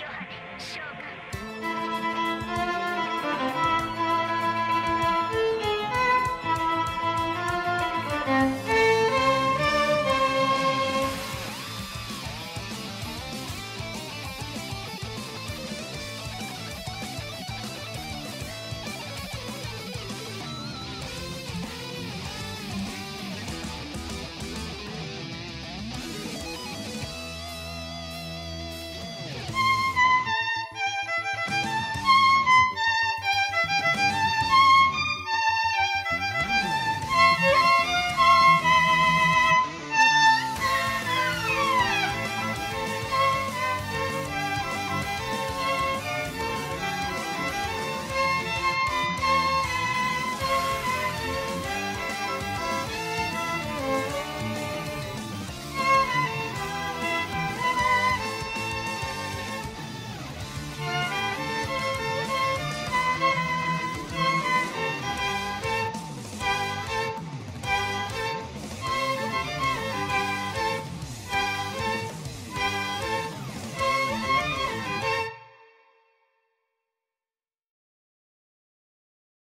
Dark Side.